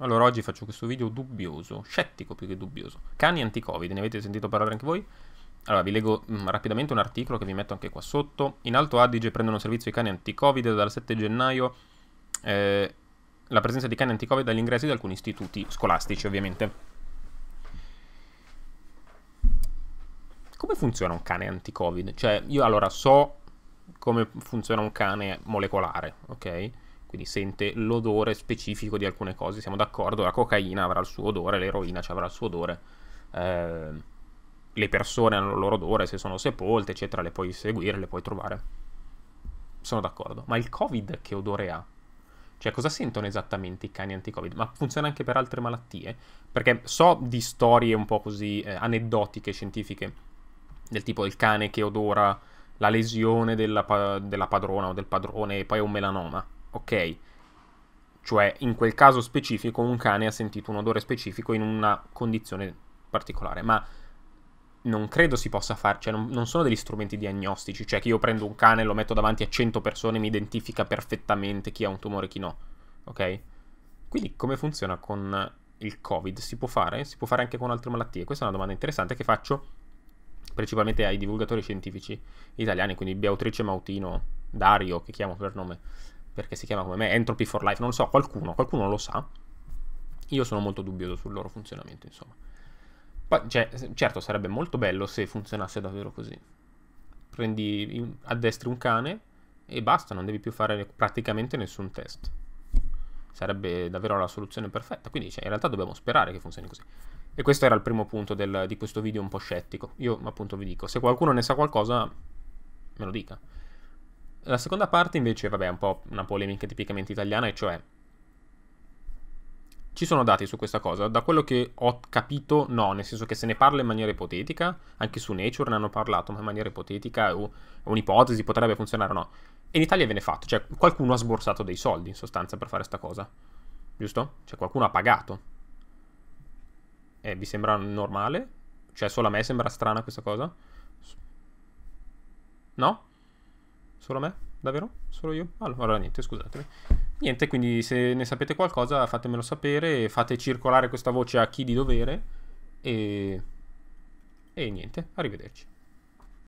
Allora, oggi faccio questo video dubbioso, scettico più che dubbioso. Cani anti-Covid, ne avete sentito parlare anche voi? Allora, vi leggo mh, mm, rapidamente un articolo che vi metto anche qua sotto. In Alto Adige prendono servizio i cani anti-Covid dal 7 gennaio. Eh, la presenza di cani anti-Covid agli ingressi di alcuni istituti scolastici, ovviamente. Come funziona un cane anti-Covid? Cioè, io allora so come funziona un cane molecolare, ok? Quindi sente l'odore specifico di alcune cose, siamo d'accordo, la cocaina avrà il suo odore, l'eroina avrà il suo odore, eh, le persone hanno il loro odore, se sono sepolte, eccetera, le puoi seguire, le puoi trovare. Sono d'accordo, ma il Covid che odore ha? Cioè, cosa sentono esattamente i cani anti-Covid? Ma funziona anche per altre malattie? Perché so di storie un po' così eh, aneddotiche, scientifiche, del tipo il cane che odora la lesione della, della padrona o del padrone e poi è un melanoma ok, cioè in quel caso specifico un cane ha sentito un odore specifico in una condizione particolare, ma non credo si possa fare, cioè non, non, sono degli strumenti diagnostici, cioè che io prendo un cane, lo metto davanti a 100 persone e mi identifica perfettamente chi ha un tumore e chi no, ok? Quindi come funziona con il Covid? Si può fare? Si può fare anche con altre malattie? Questa è una domanda interessante che faccio principalmente ai divulgatori scientifici italiani, quindi Beatrice Mautino, Dario, che chiamo per nome, perché si chiama come me, Entropy for Life, non lo so, qualcuno, qualcuno lo sa. Io sono molto dubbioso sul loro funzionamento, insomma. Poi, cioè, certo, sarebbe molto bello se funzionasse davvero così. Prendi, addestri un cane e basta, non devi più fare praticamente nessun test. Sarebbe davvero la soluzione perfetta. Quindi, cioè, in realtà dobbiamo sperare che funzioni così. E questo era il primo punto del, di questo video un po' scettico. Io, appunto, vi dico, se qualcuno ne sa qualcosa, me lo dica. La seconda parte invece, vabbè, è un po' una polemica tipicamente italiana, e cioè ci sono dati su questa cosa. Da quello che ho capito, no, nel senso che se ne parla in maniera ipotetica, anche su Nature ne hanno parlato, ma in maniera ipotetica, o un'ipotesi, potrebbe funzionare o no. E in Italia viene fatto, cioè qualcuno ha sborsato dei soldi in sostanza per fare questa cosa, giusto? Cioè qualcuno ha pagato. E vi sembra normale? Cioè solo a me sembra strana questa cosa? No? Solo me? Davvero? Solo io? Allora niente, scusatemi. Niente, quindi se ne sapete qualcosa fatemelo sapere, fate circolare questa voce a chi di dovere e... E niente, arrivederci.